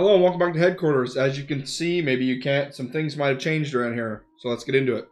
Hello and welcome back to headquarters. As you can see, maybe you can't, some things might have changed around here. So let's get into it.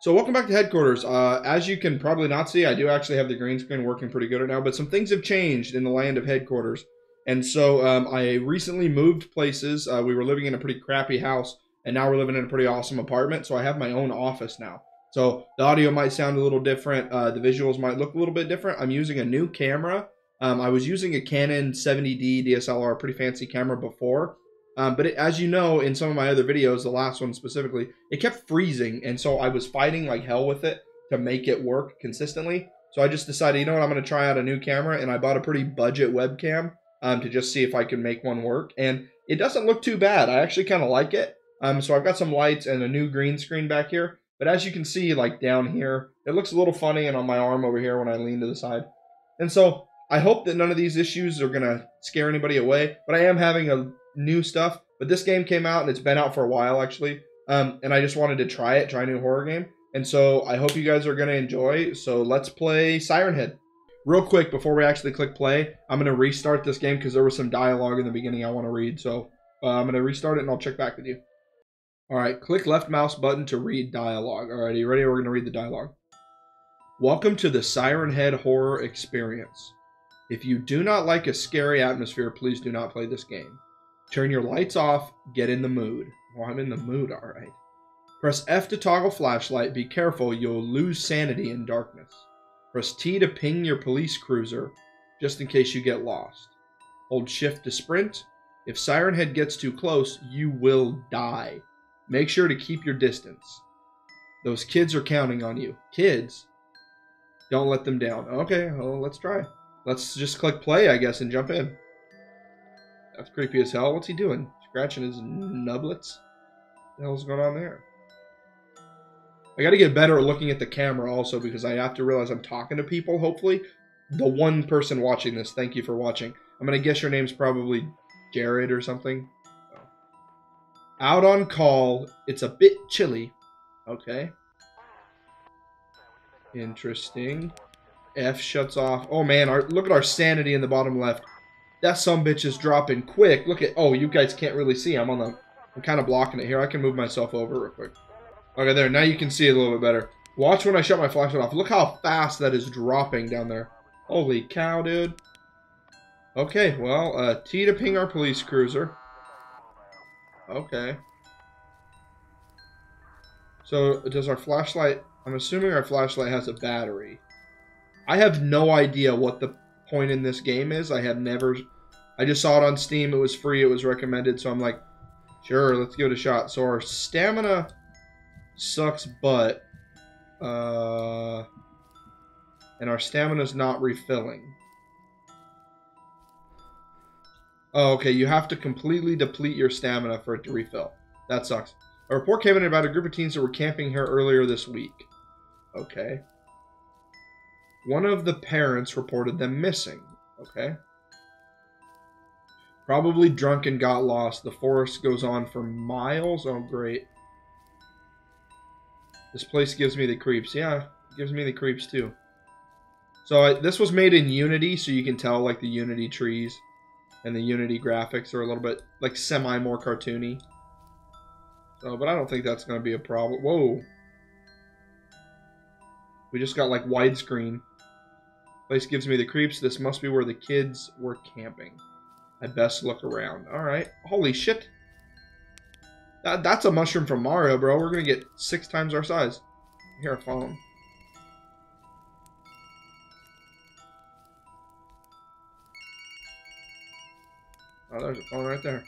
So welcome back to headquarters. Uh, as you can probably not see, I do actually have the green screen working pretty good right now, but some things have changed in the land of headquarters. And so um, I recently moved places. Uh, we were living in a pretty crappy house, and now we're living in a pretty awesome apartment. So I have my own office now. So the audio might sound a little different. Uh, the visuals might look a little bit different. I'm using a new camera. Um, I was using a Canon 70D DSLR, pretty fancy camera before. Um, but it, as you know, in some of my other videos, the last one specifically, it kept freezing. And so I was fighting like hell with it to make it work consistently. So I just decided, you know what, I'm going to try out a new camera. And I bought a pretty budget webcam um, to just see if I can make one work. And it doesn't look too bad. I actually kind of like it. Um, so I've got some lights and a new green screen back here. But as you can see, like down here, it looks a little funny and on my arm over here when I lean to the side. And so I hope that none of these issues are going to scare anybody away. But I am having a new stuff. But this game came out and it's been out for a while actually. Um, and I just wanted to try it, try a new horror game. And so I hope you guys are going to enjoy. So let's play Siren Head. Real quick, before we actually click play, I'm going to restart this game because there was some dialogue in the beginning I want to read. So uh, I'm going to restart it and I'll check back with you. All right, click left mouse button to read dialogue. All right, you ready? We're going to read the dialogue. Welcome to the Siren Head horror experience. If you do not like a scary atmosphere, please do not play this game. Turn your lights off, get in the mood. Well, I'm in the mood, all right. Press F to toggle flashlight. Be careful, you'll lose sanity in darkness. Press T to ping your police cruiser, just in case you get lost. Hold Shift to sprint. If Siren Head gets too close, you will die. Make sure to keep your distance. Those kids are counting on you. Kids? Don't let them down. Okay, well, let's try. Let's just click play, I guess, and jump in. That's creepy as hell. What's he doing? Scratching his nublets? What the hell's going on there? I gotta get better at looking at the camera also because I have to realize I'm talking to people, hopefully. The one person watching this, thank you for watching. I'm gonna guess your name's probably Jared or something. Out on call. It's a bit chilly. Okay. Interesting. F shuts off. Oh man, our, look at our sanity in the bottom left. That some bitch is dropping quick. Look at, oh, you guys can't really see. I'm on the, I'm kind of blocking it here. I can move myself over real quick. Okay, there. Now you can see it a little bit better. Watch when I shut my flashlight off. Look how fast that is dropping down there. Holy cow, dude. Okay, well, uh, T to ping our police cruiser. Okay. So, does our flashlight... I'm assuming our flashlight has a battery. I have no idea what the point in this game is. I have never... I just saw it on Steam. It was free. It was recommended. So I'm like, sure, let's give it a shot. So our stamina sucks but Uh, and our stamina's not refilling. Oh, okay. You have to completely deplete your stamina for it to refill. That sucks. A report came in about a group of teens that were camping here earlier this week. Okay. One of the parents reported them missing. Okay. Probably drunk and got lost. The forest goes on for miles. Oh, great. This place gives me the creeps. Yeah, gives me the creeps too. So I, this was made in Unity, so you can tell like the Unity trees and the Unity graphics are a little bit like semi more cartoony. So, but I don't think that's going to be a problem. Whoa. We just got like widescreen. Place gives me the creeps. This must be where the kids were camping. I best look around. Alright. Holy shit. That, that's a mushroom from Mario, bro. We're going to get six times our size. Here, a phone. Oh, there's a phone right there.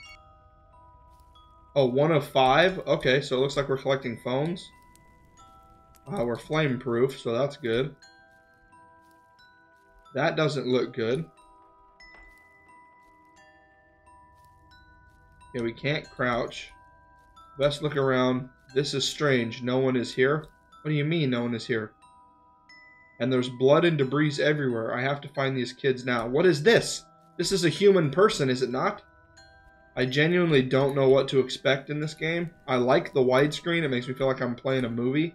Oh, one of five? Okay, so it looks like we're collecting phones. Uh, we're flame proof, so that's good. That doesn't look good. Yeah, we can't crouch. Best look around. This is strange. No one is here? What do you mean no one is here? And there's blood and debris everywhere. I have to find these kids now. What is this? This is a human person, is it not? I genuinely don't know what to expect in this game. I like the widescreen. It makes me feel like I'm playing a movie.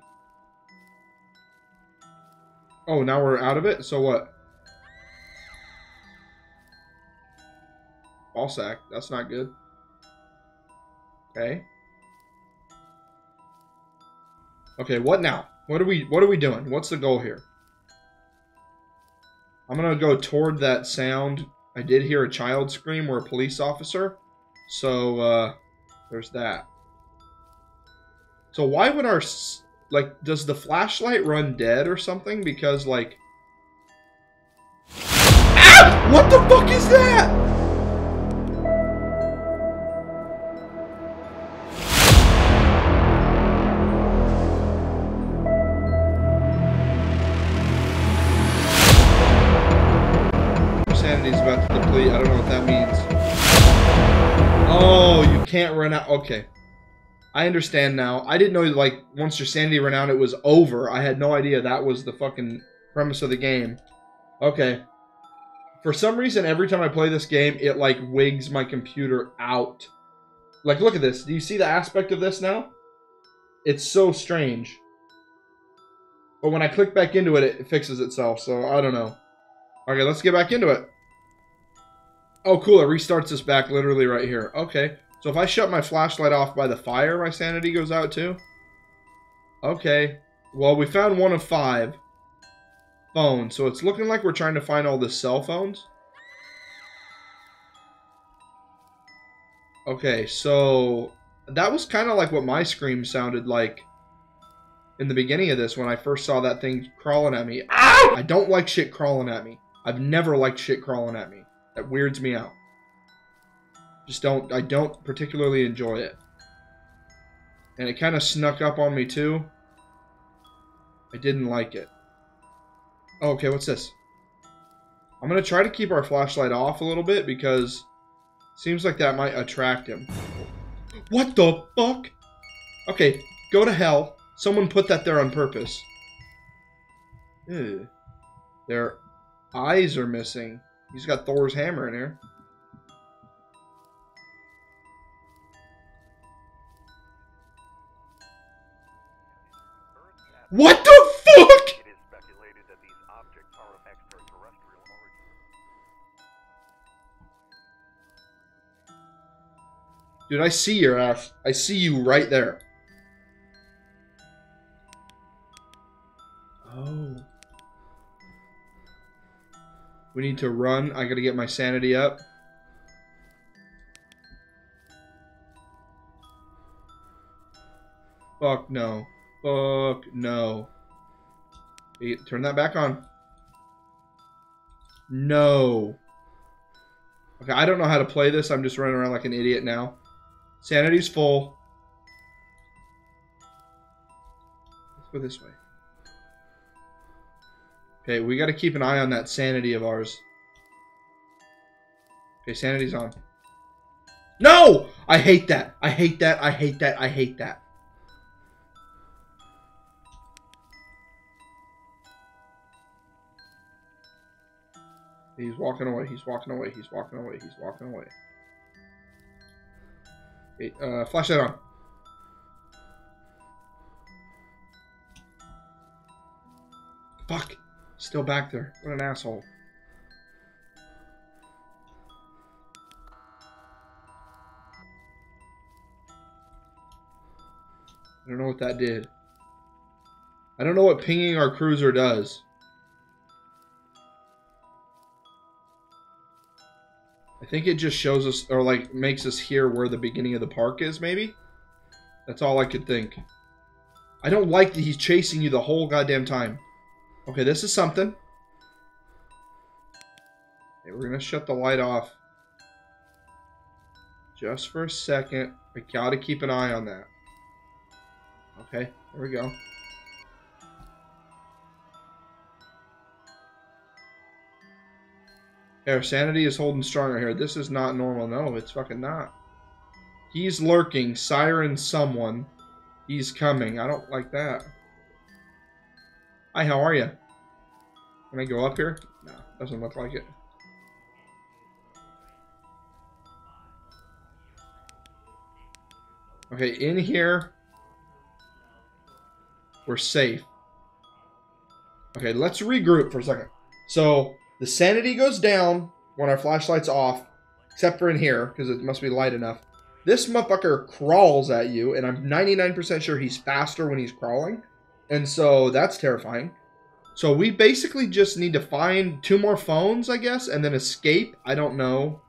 Oh, now we're out of it? So what? Ball sack. That's not good. Okay. Okay, what now? What are we what are we doing? What's the goal here? I'm gonna go toward that sound. I did hear a child scream or a police officer. So uh there's that. So why would our like does the flashlight run dead or something? Because like ah! What the fuck Okay. I understand now. I didn't know like once your sanity ran out, it was over. I had no idea that was the fucking premise of the game. Okay. For some reason, every time I play this game, it like wigs my computer out. Like, look at this. Do you see the aspect of this now? It's so strange. But when I click back into it, it fixes itself. So I don't know. Okay, let's get back into it. Oh, cool. It restarts us back literally right here. Okay. So if I shut my flashlight off by the fire, my sanity goes out too? Okay. Well, we found one of five phones, so it's looking like we're trying to find all the cell phones. Okay, so that was kind of like what my scream sounded like in the beginning of this when I first saw that thing crawling at me. Ow! I don't like shit crawling at me. I've never liked shit crawling at me. That weirds me out. Just don't, I don't particularly enjoy it. And it kind of snuck up on me too. I didn't like it. Oh, okay, what's this? I'm going to try to keep our flashlight off a little bit because seems like that might attract him. What the fuck? Okay, go to hell. Someone put that there on purpose. Ew. Their eyes are missing. He's got Thor's hammer in here. What the fuck? Dude, I see your ass. I see you right there. Oh. We need to run. I gotta get my sanity up. Fuck no. Fuck no. Hey, turn that back on. No. Okay, I don't know how to play this. I'm just running around like an idiot now. Sanity's full. Let's go this way. Okay, we got to keep an eye on that sanity of ours. Okay, sanity's on. No! I hate that. I hate that. I hate that. I hate that. He's walking away. He's walking away. He's walking away. He's walking away. Hey, uh, flashlight on. Fuck. Still back there. What an asshole. I don't know what that did. I don't know what pinging our cruiser does. Think it just shows us, or like makes us hear where the beginning of the park is, maybe? That's all I could think. I don't like that he's chasing you the whole goddamn time. Okay, this is something. Okay, we're gonna shut the light off. Just for a second. I gotta keep an eye on that. Okay, there we go. Our sanity is holding stronger here. This is not normal. No, it's fucking not. He's lurking. Siren someone. He's coming. I don't like that. Hi, how are you? Can I go up here? No, doesn't look like it. Okay, in here, we're safe. Okay, let's regroup for a second. So the sanity goes down when our flashlight's off, except for in here, because it must be light enough. This motherfucker crawls at you, and I'm 99% sure he's faster when he's crawling. And so that's terrifying. So we basically just need to find two more phones, I guess, and then escape. I don't know.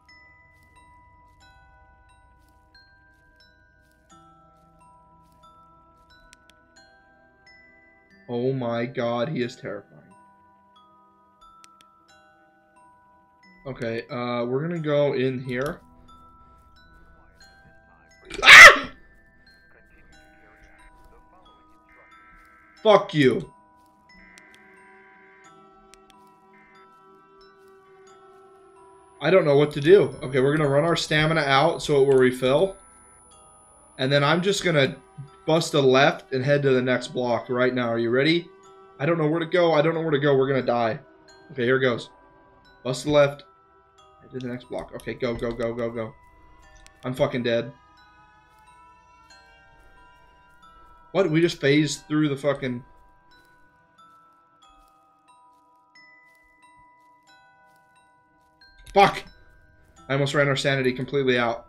Oh my god, he is terrifying. Okay, uh, we're gonna go in here. Ah! Fuck you. I don't know what to do. Okay, we're gonna run our stamina out so it will refill. And then I'm just gonna bust a left and head to the next block right now. Are you ready? I don't know where to go. I don't know where to go. We're gonna die. Okay, here it goes. Bust a left. To the next block. Okay, go, go, go, go, go. I'm fucking dead. What? We just phased through the fucking... Fuck! I almost ran our sanity completely out.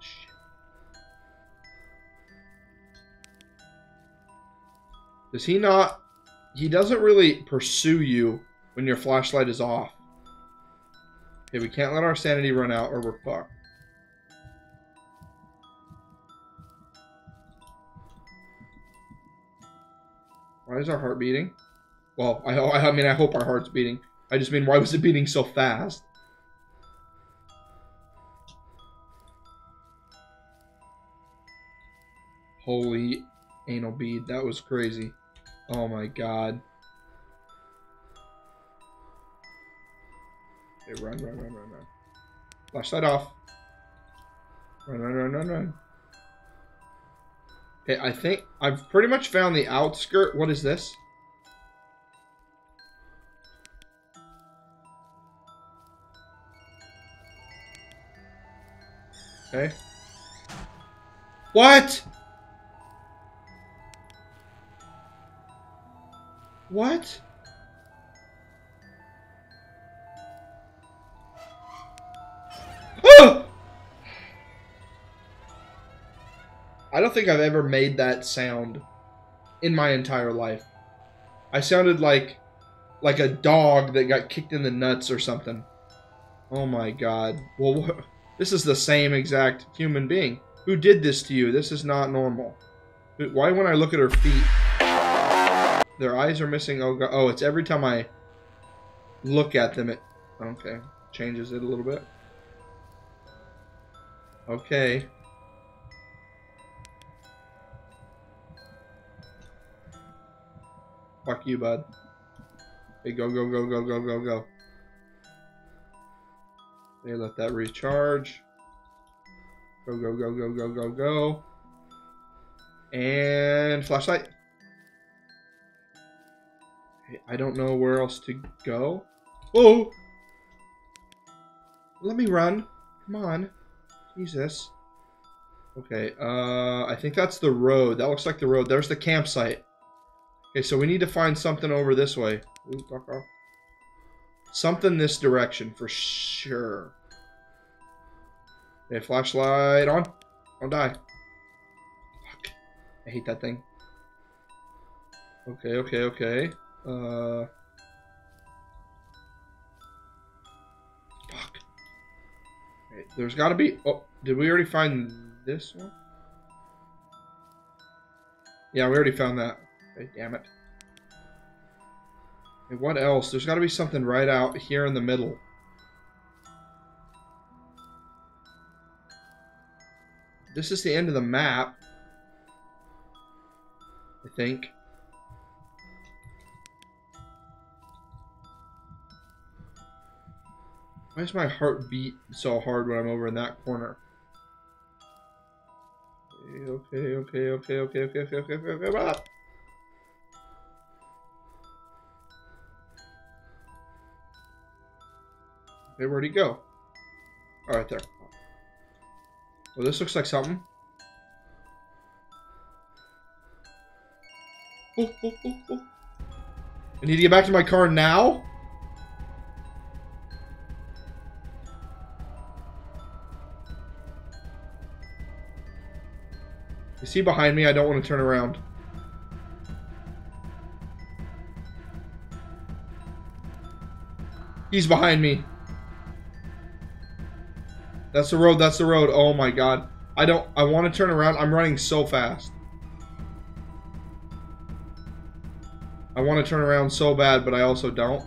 Does he not... He doesn't really pursue you when your flashlight is off. Okay, we can't let our sanity run out or we're fucked. Why is our heart beating? Well, I, I mean, I hope our heart's beating. I just mean, why was it beating so fast? Holy anal bead. That was crazy. Oh my god. Okay, run, run, run, run, run. Flashlight off. Run, run, run, run, run. Okay, I think I've pretty much found the outskirt. What is this? Okay. What? What? I don't think I've ever made that sound in my entire life. I sounded like like a dog that got kicked in the nuts or something. Oh my god. Well, this is the same exact human being. Who did this to you? This is not normal. Why when I look at her feet... Their eyes are missing. Oh, God. oh, it's every time I look at them, it... Okay. Changes it a little bit. Okay. Fuck you, bud. Hey, go, go, go, go, go, go, go. Hey, let that recharge. Go, go, go, go, go, go, go. And flashlight. I don't know where else to go. Oh! Let me run. Come on. Jesus. Okay, uh, I think that's the road. That looks like the road. There's the campsite. Okay, so we need to find something over this way. Something this direction, for sure. Okay, flashlight on. Don't die. Fuck. I hate that thing. Okay, okay, okay. Uh. Fuck. Wait, there's got to be. Oh, did we already find this one? Yeah, we already found that. Damn it. What else? There's got to be something right out here in the middle. This is the end of the map. I think. Why does my heart beat so hard when I'm over in that corner? Okay, okay, okay, okay, okay, okay, okay, okay, okay, okay. Okay, where'd he go? All right, there. Well, this looks like something. Oh, oh, oh, oh. I need to get back to my car now? Is he behind me? I don't want to turn around. He's behind me. That's the road, that's the road. Oh my god. I don't, I want to turn around. I'm running so fast. I want to turn around so bad, but I also don't.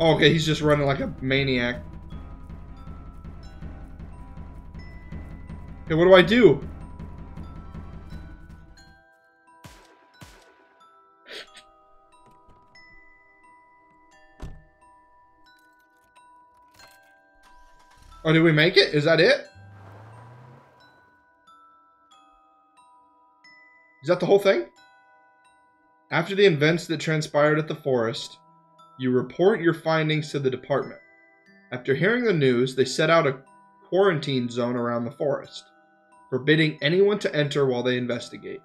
Oh, okay, he's just running like a maniac. Okay, what do I do? Oh, did we make it? Is that it? Is that the whole thing? After the events that transpired at the forest, you report your findings to the department. After hearing the news, they set out a quarantine zone around the forest, forbidding anyone to enter while they investigate.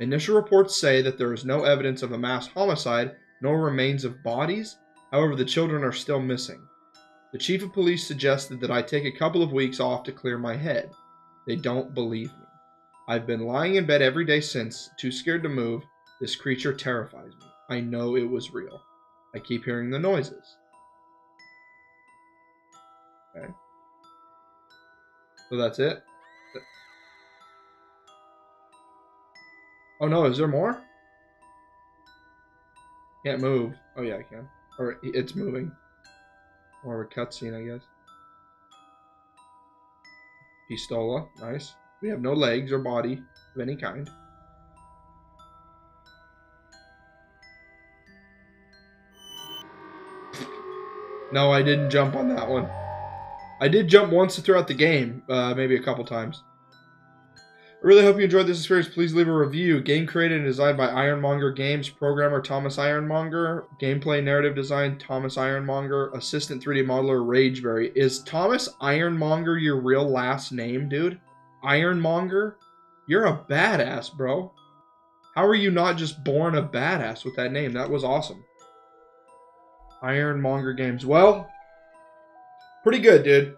Initial reports say that there is no evidence of a mass homicide nor remains of bodies, however, the children are still missing. The chief of police suggested that I take a couple of weeks off to clear my head. They don't believe me. I've been lying in bed every day since, too scared to move, this creature terrifies me. I know it was real. I keep hearing the noises. Okay. So that's it? Oh no, is there more? Can't move. Oh yeah, I can. Or it's moving. More of a cutscene, I guess. Pistola, nice. We have no legs or body of any kind. No, I didn't jump on that one. I did jump once throughout the game, uh, maybe a couple times. I really hope you enjoyed this experience. Please leave a review. Game created and designed by Ironmonger Games. Programmer Thomas Ironmonger. Gameplay narrative design Thomas Ironmonger. Assistant 3D modeler Rageberry. Is Thomas Ironmonger your real last name, dude? Ironmonger? You're a badass, bro. How are you not just born a badass with that name? That was awesome. Ironmonger Games. Well, pretty good, dude.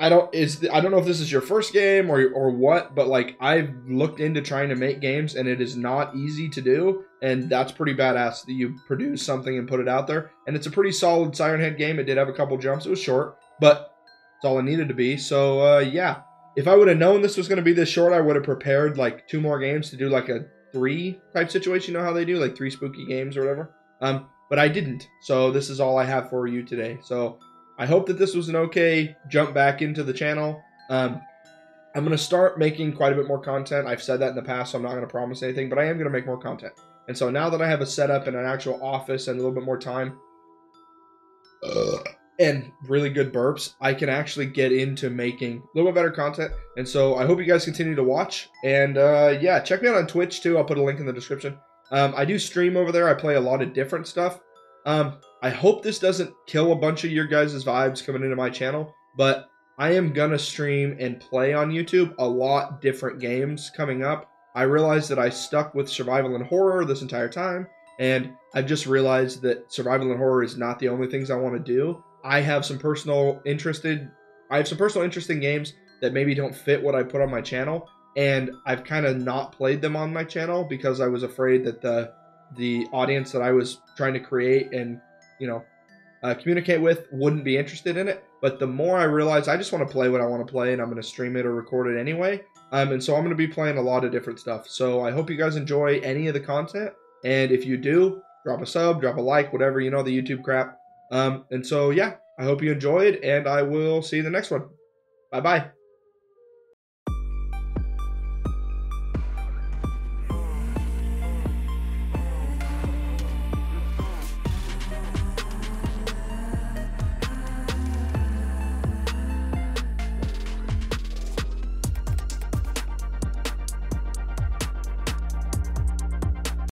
I don't is I don't know if this is your first game or or what, but like I've looked into trying to make games and it is not easy to do, and that's pretty badass that you produce something and put it out there. And it's a pretty solid Siren Head game. It did have a couple jumps. It was short, but it's all it needed to be. So uh, yeah, if I would have known this was going to be this short, I would have prepared like two more games to do like a three type situation. You know how they do like three spooky games or whatever. Um, but I didn't. So this is all I have for you today. So I hope that this was an okay jump back into the channel. Um, I'm going to start making quite a bit more content. I've said that in the past, so I'm not going to promise anything, but I am going to make more content. And so now that I have a setup and an actual office and a little bit more time and really good burps, I can actually get into making a little bit better content. And so I hope you guys continue to watch. And uh, yeah, check me out on Twitch too. I'll put a link in the description. Um, I do stream over there. I play a lot of different stuff. Um, I hope this doesn't kill a bunch of your guys' vibes coming into my channel, but I am gonna stream and play on YouTube a lot different games coming up. I realized that I stuck with survival and horror this entire time, and I've just realized that survival and horror is not the only things I want to do. I have some personal interested I have some personal interest in games that maybe don't fit what I put on my channel, and I've kind of not played them on my channel because I was afraid that the the audience that I was trying to create and you know uh, communicate with wouldn't be interested in it. But the more I realize, I just want to play what I want to play, and I'm going to stream it or record it anyway. Um, and so I'm going to be playing a lot of different stuff. So I hope you guys enjoy any of the content, and if you do, drop a sub, drop a like, whatever you know the YouTube crap. Um, and so yeah, I hope you enjoyed, and I will see you in the next one. Bye bye.